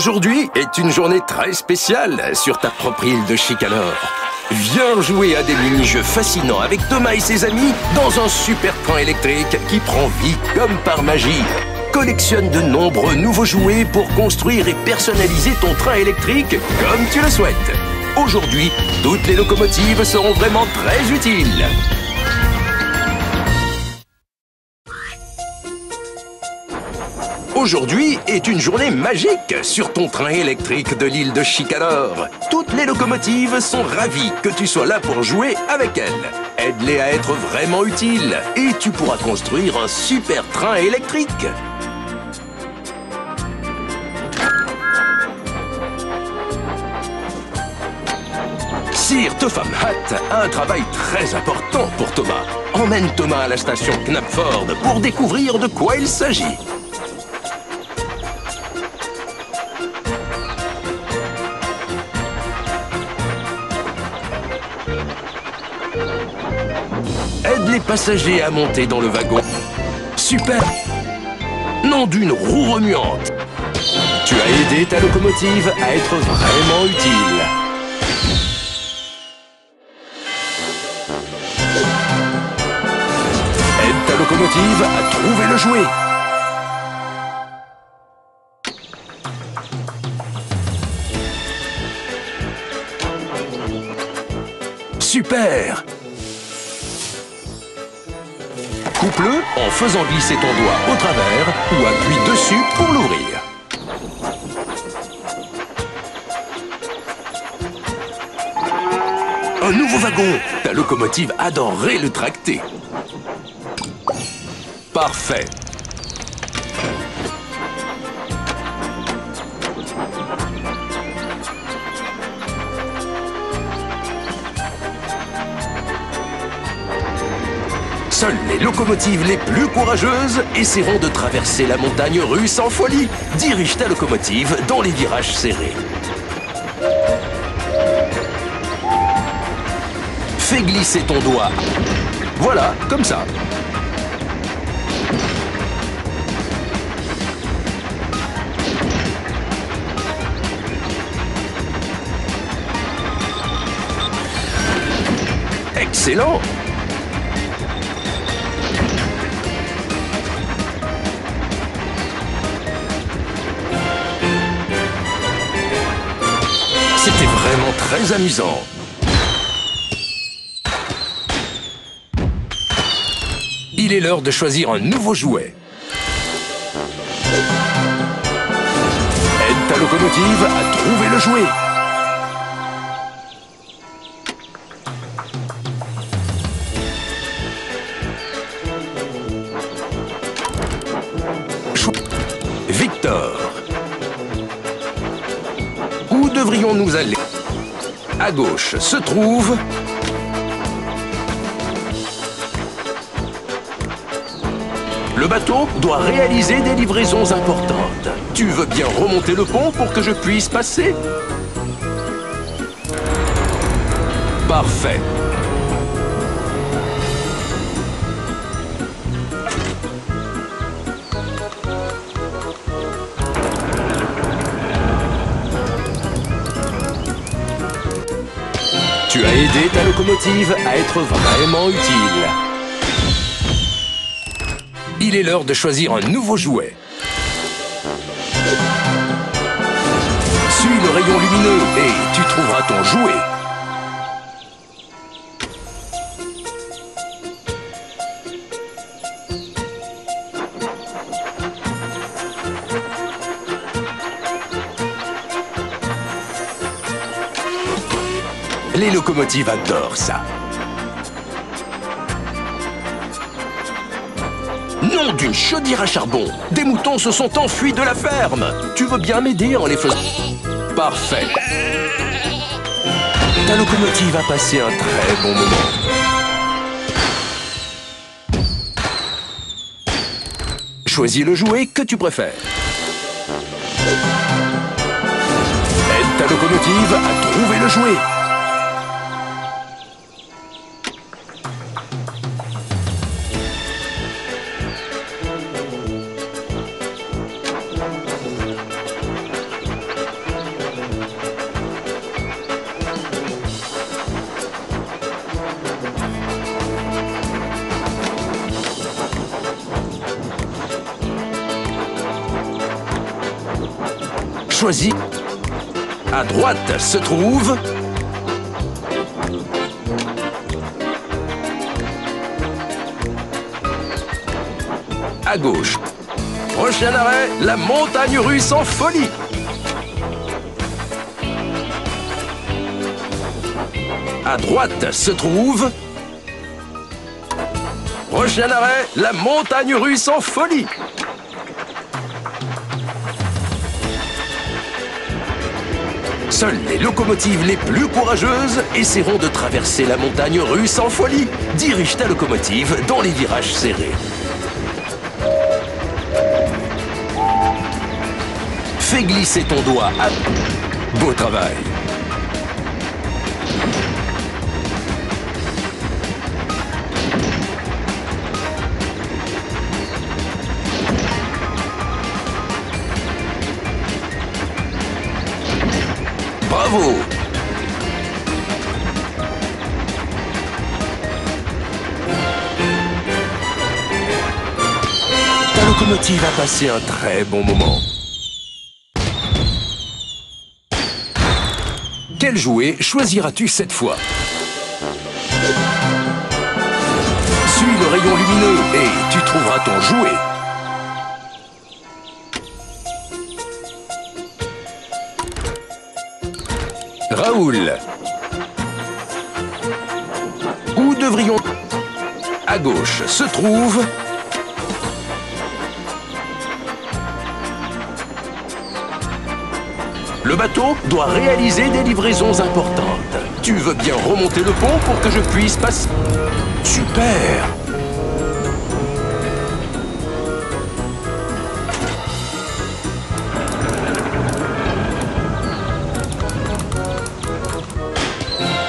Aujourd'hui est une journée très spéciale sur ta propre île de Chicanor. Viens jouer à des mini-jeux fascinants avec Thomas et ses amis dans un super train électrique qui prend vie comme par magie. Collectionne de nombreux nouveaux jouets pour construire et personnaliser ton train électrique comme tu le souhaites. Aujourd'hui, toutes les locomotives seront vraiment très utiles. Aujourd'hui est une journée magique sur ton train électrique de l'île de Chicanor. Toutes les locomotives sont ravies que tu sois là pour jouer avec elles. Aide-les à être vraiment utiles et tu pourras construire un super train électrique. Sir Topham Hatt a un travail très important pour Thomas. Emmène Thomas à la station Knapford pour découvrir de quoi il s'agit. Les passagers à monter dans le wagon. Super Non d'une roue remuante. Tu as aidé ta locomotive à être vraiment utile. Aide ta locomotive à trouver le jouet. Super Coupe-le en faisant glisser ton doigt au travers ou appuie dessus pour l'ouvrir. Un nouveau wagon Ta locomotive adorerait le tracter. Parfait Seules les locomotives les plus courageuses essaieront de traverser la montagne russe en folie. Dirige ta locomotive dans les virages serrés. Fais glisser ton doigt. Voilà, comme ça. Excellent très amusant. Il est l'heure de choisir un nouveau jouet. Aide ta locomotive à trouver le jouet. Victor. Où devrions-nous aller? À gauche se trouve... Le bateau doit réaliser des livraisons importantes. Tu veux bien remonter le pont pour que je puisse passer? Parfait. Tu as aidé ta locomotive à être vraiment utile. Il est l'heure de choisir un nouveau jouet. Suis le rayon lumineux et tu trouveras ton jouet. Locomotives adorent ça. Nom d'une chaudière à charbon Des moutons se sont enfuis de la ferme Tu veux bien m'aider en les faisant... Parfait Ta locomotive a passé un très bon moment. Choisis le jouet que tu préfères. Aide ta locomotive à trouver le jouet. Choisis. À droite se trouve... À gauche. Prochain arrêt, la montagne russe en folie. À droite se trouve... Prochain arrêt, la montagne russe en folie. Seules les locomotives les plus courageuses essaieront de traverser la montagne russe en folie. Dirige ta locomotive dans les virages serrés. Fais glisser ton doigt à... Beau travail Ta locomotive a passé un très bon moment. Quel jouet choisiras-tu cette fois Suis le rayon lumineux et tu trouveras ton jouet. Raoul. Où devrions... À gauche se trouve... Le bateau doit réaliser des livraisons importantes. Tu veux bien remonter le pont pour que je puisse passer... Super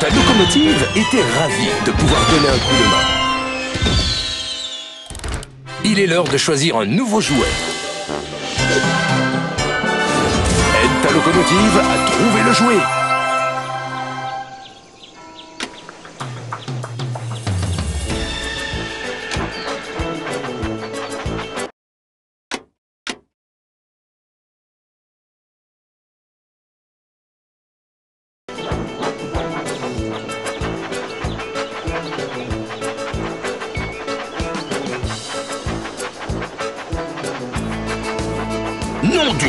Ta locomotive était ravie de pouvoir donner un coup de main. Il est l'heure de choisir un nouveau jouet. Locomotive à trouver le jouet.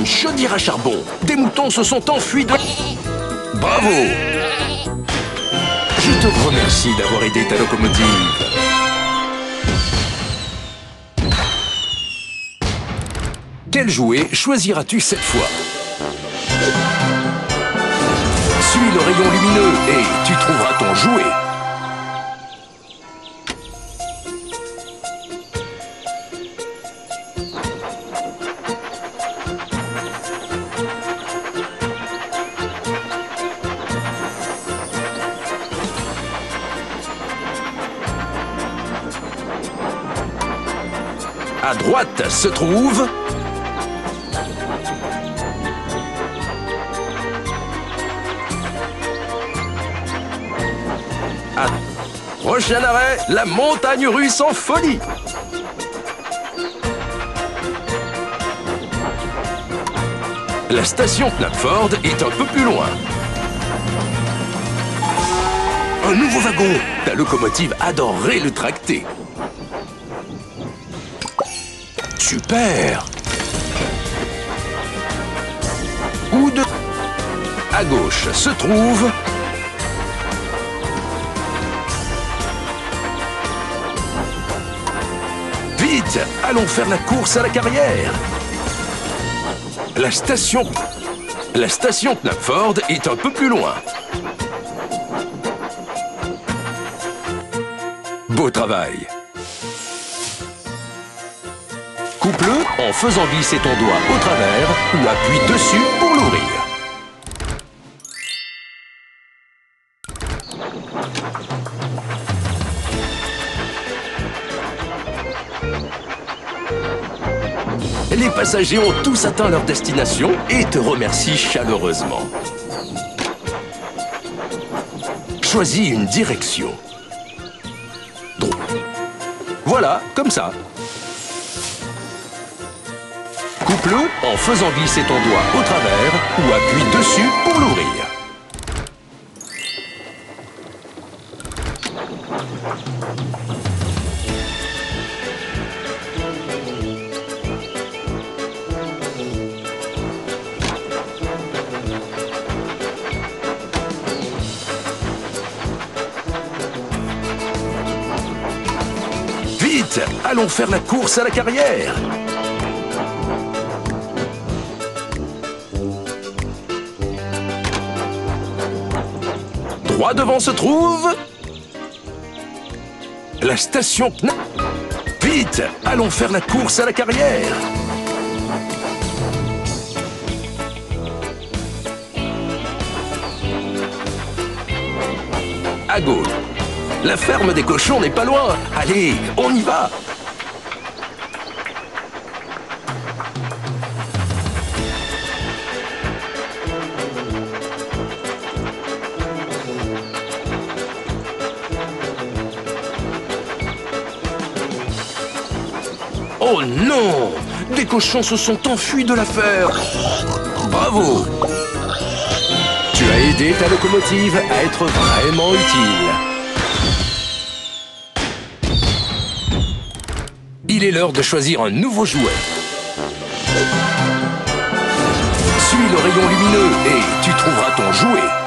Chaudière à charbon Des moutons se sont enfuis de... Bravo Je te remercie d'avoir aidé ta locomotive. Quel jouet choisiras-tu cette fois? Suis le rayon lumineux et tu trouveras ton jouet. À droite se trouve... À... Prochain arrêt, la montagne russe en folie La station Knapford est un peu plus loin. Un nouveau wagon Ta locomotive adorerait le tracter. Super. Où de... À gauche se trouve... Vite Allons faire la course à la carrière. La station... La station Knapford est un peu plus loin. Beau travail Coupe-le en faisant glisser ton doigt au travers ou appuie dessus pour l'ouvrir. Les passagers ont tous atteint leur destination et te remercient chaleureusement. Choisis une direction. Voilà, comme ça. En faisant glisser ton doigt au travers ou appuie dessus pour l'ouvrir. Vite Allons faire la course à la carrière Droit devant se trouve... La station Vite Allons faire la course à la carrière À gauche. La ferme des cochons n'est pas loin. Allez, on y va Oh non Des cochons se sont enfuis de l'affaire Bravo Tu as aidé ta locomotive à être vraiment utile. Il est l'heure de choisir un nouveau jouet. Suis le rayon lumineux et tu trouveras ton jouet.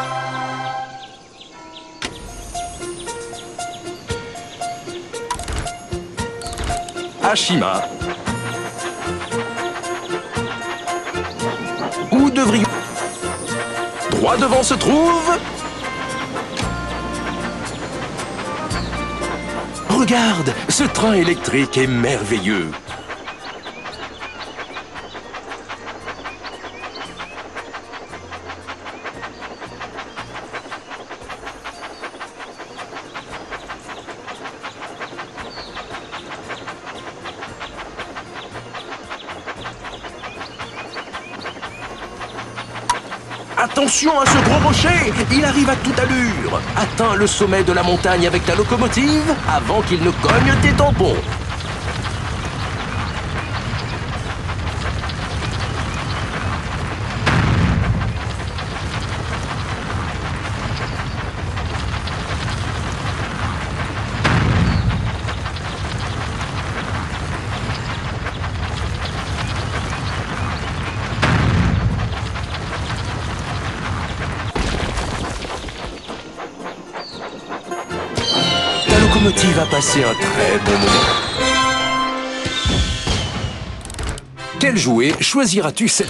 Ashima. Où devrions... Droit devant se trouve... Regarde, ce train électrique est merveilleux. Attention à ce gros rocher Il arrive à toute allure. Atteins le sommet de la montagne avec ta locomotive avant qu'il ne cogne tes tampons locomotive a passé un très bon moment. Quel jouet choisiras-tu cette